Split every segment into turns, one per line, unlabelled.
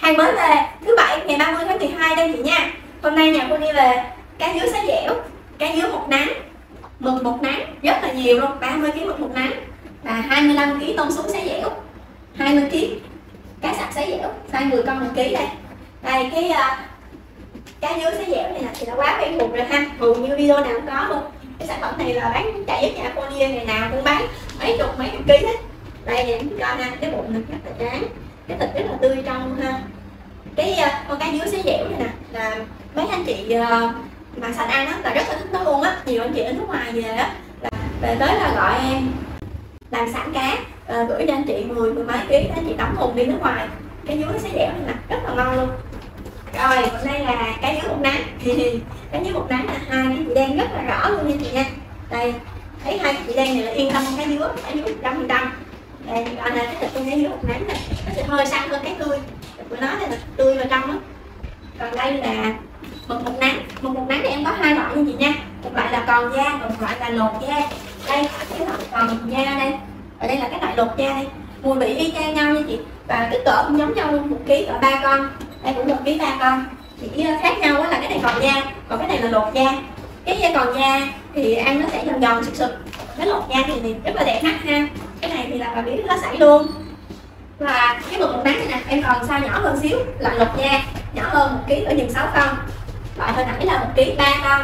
Hàng mới về thứ bảy ngày 30 tháng 12 đây chị nha. Hôm nay nhà cô đi về cá dứa xá dẻo Cá dứa một nắng Mực một nắng rất là nhiều luôn 30 kg mực một nắng. Và 25 kg tôm sú xá dẻo 20 kg cá sặc xá dẻo Size 10 con 1 kg đây. Đây cái uh, cá dứa xá dẻo này nè thì đã quá quen thuộc rồi ha. Hầu như video nào cũng có luôn. Cái sản phẩm này là bán chạy với nhà cô đi ngày nào cũng bán mấy chục mấy chục kg hết. Đây nè cho nè cái bụng này rất là tráng cái thịt rất là tươi trong ha. Cái ờ, con cá dứa xé dẻo này nè là mấy anh chị ờ, mà sành ăn á là rất là thích nó luôn á. Nhiều anh chị ở nước ngoài về á là về tới là gọi em làm sẵn cá. À, gửi cho anh chị mười mười mấy ký anh chị đóng thùng đi nước ngoài. Cái dứa xé dẻo này nè rất là ngon luôn. Rồi còn đây là cá dứa một nắng. Cá dứa một nắng là hai cái chị đen rất là rõ luôn nha chị nha. Đây thấy hai cái chị đen này là yên tâm cá dứa cá dứa trăm phần trăm đây anh là cái thịt tôi thấy rất nắng này nó sẽ hơi săn hơn cái tươi. Thịt của nó là tươi vào trong đó còn đây là mực một nắng. Mực một nắng thì em có hai loại luôn chị nha. Một loại là còn da, một loại là lột da. Đây, cái loại còn da đây. Ở đây là cái loại lột da đây. Mùi vị y chang nhau nha chị. Và kích cỡ cũng giống nhau luôn, một ký cỡ ba con. Đây cũng một ký ba con. Chỉ ờ, khác nhau là cái này còn da, còn cái này là lột da. Cái da còn da thì ăn nó sẽ giòn giòn sực sực. Cái lột da thì rất là đẹp mắt ha cái này thì là bà biết nó sảy luôn. Và cái mực một nắng này nè em còn size nhỏ hơn xíu là lột da nhỏ hơn một ký ở nhìn 6 con loại hồi nãy là một ký ba con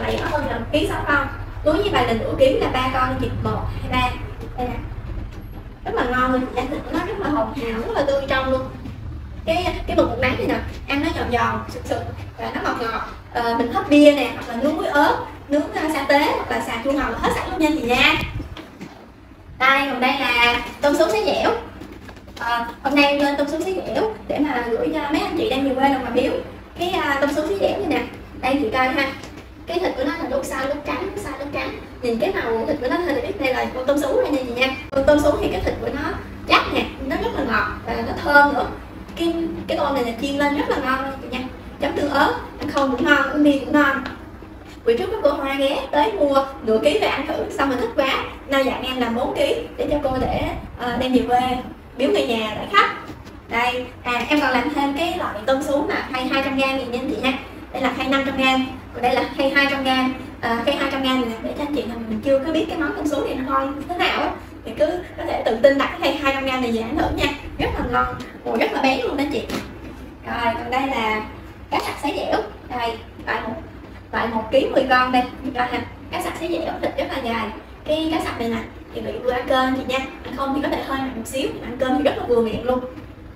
loại nhỏ hơn là một ký 6 con. Túi như bà là nửa ký là ba con nhịp một hai ba. Đây nè. Rất là ngon luôn ăn thịt nó rất là hồng hào rất là tươi trong luôn. Cái cái mực một nắng này nè ăn nó giòn giòn sực sực và nó ngọt ngọt. À, mình hấp bia nè hoặc là nướng muối ớt nướng ờ, sa tế hoặc là xà chua ngọt là hết sẵn luôn nha chị nha đây còn đây là tôm sú xé dẻo. À, hôm nay em lên tôm sú xé dẻo để mà gửi cho mấy anh chị đang về quê đồng mà biếu. Cái uh, tôm sú xé dẻo như nè. Đây chị coi ha. Cái thịt của nó là lúc sao lúc trắng lúc sao lúc trắng. Nhìn cái màu thịt của nó hơi là biết đây là con tôm sú đây nè chị nha. Con tôm sú thì cái thịt của nó chắc nè nó rất là ngọt và nó thơm nữa. Cái cái tôm này là chiên lên rất là ngon luôn chị nha. Chấm tương ớt ăn không cũng ngon uống đi cũng ngon. Bữa trước có cô hoa ghé tới mua nửa ký về ăn thử xong rồi thích quá nay dặn em làm 4 kg để cho cô để uh, đem về quê. Biếu người nhà đãi khách. Đây à em còn làm thêm cái loại tôm sú mà hay 200 gram gì nha chị nha đây là khay 500 gram còn đây là khay 200 gram à, ờ, khay 200 gram này để cho anh chị nào mình chưa có biết cái món tôm sú này nó ngon thế nào á thì cứ có thể tự tin đặt cái khay 200 gram này về ăn thử nha. Rất là ngon mùi rất là bén luôn đó chị. Rồi còn đây là cá sặc sấy dẻo. Đây loại một loại một ký 10 con đây. Coi ha cá sặc sấy dẻo thịt rất là dài cái cá sặc này nè thì bị vừa ăn cơm chị nha ăn không thì có thể hơi mặn một xíu ăn cơm thì rất là vừa miệng luôn.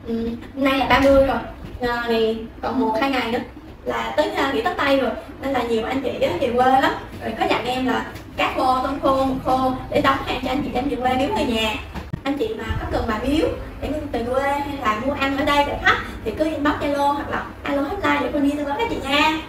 Ừ, nay là 30 rồi à, thì còn một hai ngày nữa là tới à, nghỉ tết tây rồi nên là nhiều anh chị á, về quê lắm. Rồi có dặn em là cá khô tôm khô mực khô để đóng hàng cho anh chị trong về quê biếu người nhà. Anh chị mà có cần bà biếu để từ quê hay là mua ăn ở đây để khách thì cứ inbox zalo hoặc là alo hotline để cô đi tư vấn các chị nha.